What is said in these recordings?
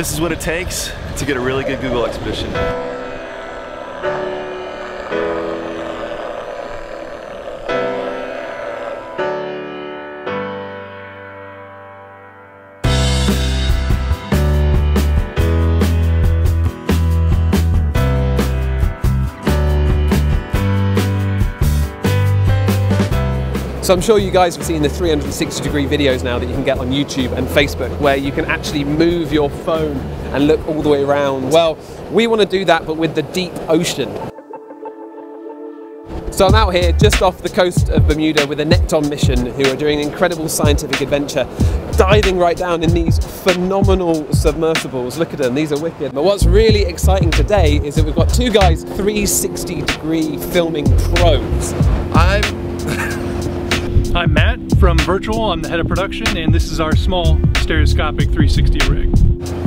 This is what it takes to get a really good Google Expedition. So I'm sure you guys have seen the 360 degree videos now that you can get on YouTube and Facebook where you can actually move your phone and look all the way around. Well, we want to do that but with the deep ocean. So I'm out here just off the coast of Bermuda with a Nekton mission who are doing an incredible scientific adventure, diving right down in these phenomenal submersibles. Look at them, these are wicked. But what's really exciting today is that we've got two guys 360 degree filming pros. I'm I'm Matt from VRTUL. I'm the head of production, and this is our small stereoscopic 360 rig.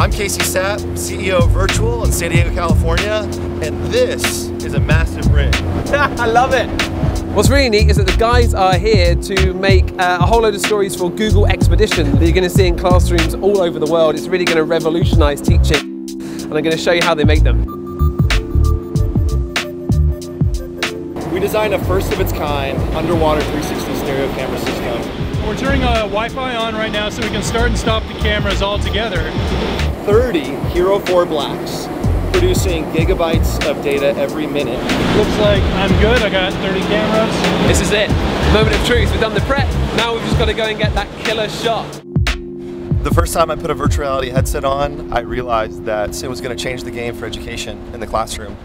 I'm Casey Sapp, CEO of VRTUL in San Diego, California, and this is a massive rig. I love it. What's really neat is that the guys are here to make uh, a whole load of stories for Google Expedition that you're going to see in classrooms all over the world. It's really going to revolutionize teaching, and I'm going to show you how they make them. We designed a first of its kind underwater 360 stereo camera system. We're turning uh, Wi-Fi on right now so we can start and stop the cameras all together. 30 Hero 4 Blacks, producing gigabytes of data every minute. Looks like I'm good. I got 30 cameras. This is it. Moment of truth. We've done the prep. Now we've just got to go and get that killer shot. The first time I put a virtual reality headset on, I realized that it was going to change the game for education in the classroom.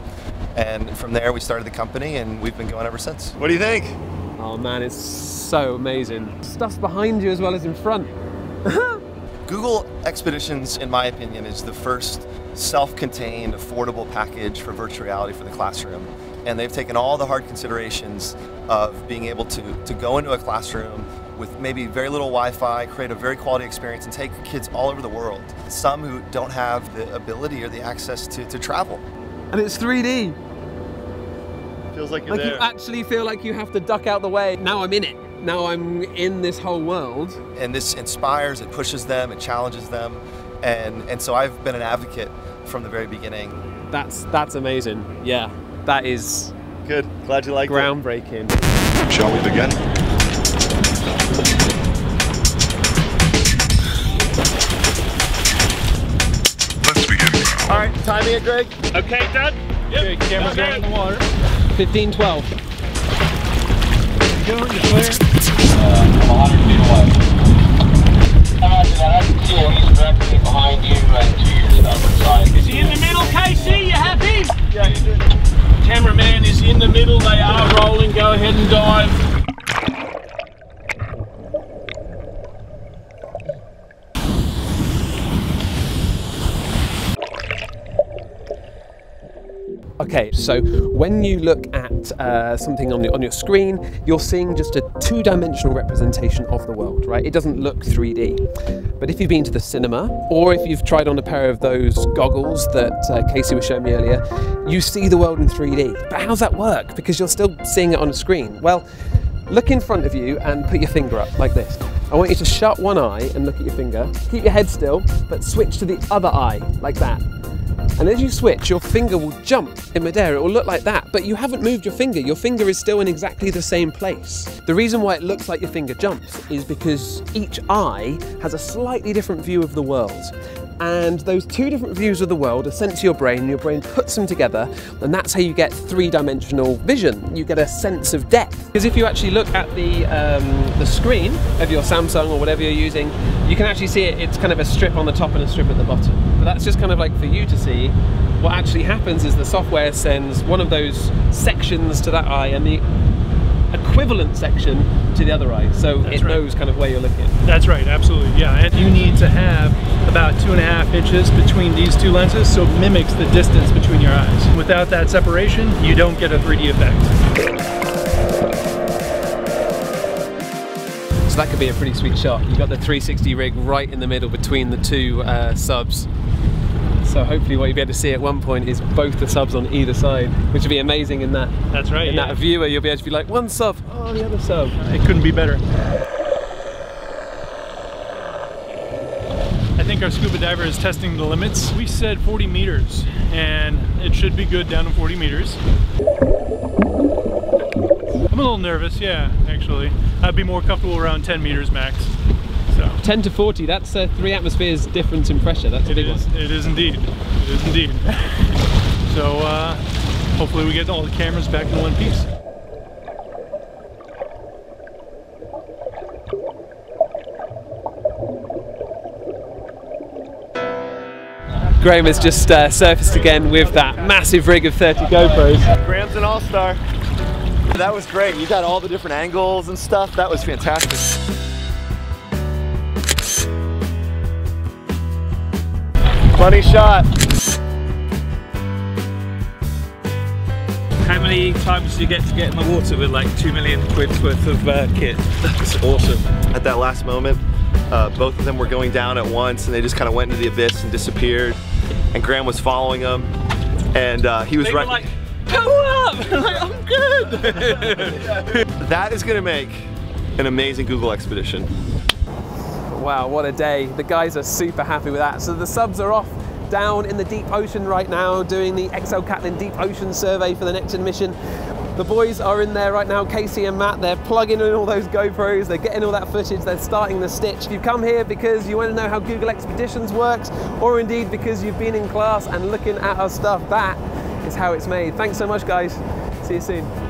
And from there, we started the company, and we've been going ever since. What do you think? Oh man, it's so amazing. Stuff's behind you as well as in front. Google Expeditions, in my opinion, is the first self-contained, affordable package for virtual reality for the classroom. And they've taken all the hard considerations of being able to, to go into a classroom with maybe very little Wi-Fi, create a very quality experience, and take kids all over the world. Some who don't have the ability or the access to, to travel. And it's 3D. Feels like you're Like you actually feel like you have to duck out the way. Now I'm in it. Now I'm in this whole world. and this inspires, it pushes them, it challenges them. And, and so I've been an advocate from the very beginning. That's that's amazing. Yeah, that is Good. Glad you like groundbreaking. Shall we begin? Let's begin. All right, timing it, Greg. Okay, Dad? Yep. Okay, camera's going in the water. 15, 12. Go, you're clear. Uh, I'm 100 feet away. Okay, so when you look at uh, something on your, on your screen, you're seeing just a two-dimensional representation of the world, right? It doesn't look 3D. But if you've been to the cinema, or if you've tried on a pair of those goggles that uh, Casey was showing me earlier, you see the world in 3D. But how's that work? Because you're still seeing it on a screen. Well, look in front of you and put your finger up like this. I want you to shut one eye and look at your finger. Keep your head still, but switch to the other eye like that. And as you switch, your finger will jump in midair. It will look like that, but you haven't moved your finger. Your finger is still in exactly the same place. The reason why it looks like your finger jumps is because each eye has a slightly different view of the world. And those two different views of the world are sent to your brain, and your brain puts them together, and that's how you get three dimensional vision. You get a sense of depth. Because if you actually look at the, um, the screen of your Samsung or whatever you're using, you can actually see it, it's kind of a strip on the top and a strip at the bottom. But that's just kind of like for you to see. What actually happens is the software sends one of those sections to that eye and the equivalent section to the other eye. So That's it right. knows kind of where you're looking. That's right, absolutely, yeah. And you need to have about two and a half inches between these two lenses so it mimics the distance between your eyes. Without that separation, you don't get a 3D effect. That could be a pretty sweet shot. You got the 360 rig right in the middle between the two uh, subs. So hopefully what you'll be able to see at one point is both the subs on either side, which would be amazing in that That's right, in yeah. that viewer. You'll be able to be like one sub, oh the other sub. It couldn't be better. I think think our scuba diver is testing the limits. We said 40 meters, and it should be good down to 40 meters. I'm a little nervous, yeah, actually. I'd be more comfortable around 10 meters max. So 10 to 40, that's uh, three atmospheres difference in pressure. That's a it big is, one. it is indeed. It is indeed. so uh, hopefully we get all the cameras back in one piece. Graham has just uh, surfaced again with that massive rig of 30 GoPros. Graham's an all-star. That was great. You got all the different angles and stuff. That was fantastic. Funny shot. How many times do you get to get in the water with like two million quid's worth of uh, kit? That's awesome. At that last moment, uh, both of them were going down at once and they just kind of went into the abyss and disappeared. And Graham was following them. And uh, he was right. like, up! Like, I'm good! that is going to make an amazing Google expedition. Wow, what a day. The guys are super happy with that. So the subs are off down in the deep ocean right now doing the XL Catlin Deep Ocean Survey for the Nekton Mission. The boys are in there right now, Casey and Matt, they're plugging in all those GoPros, they're getting all that footage, they're starting the stitch. If you've come here because you want to know how Google Expeditions works, or indeed because you've been in class and looking at our stuff, that is how it's made. Thanks so much guys, see you soon.